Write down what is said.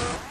Yeah.